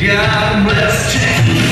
God bless you.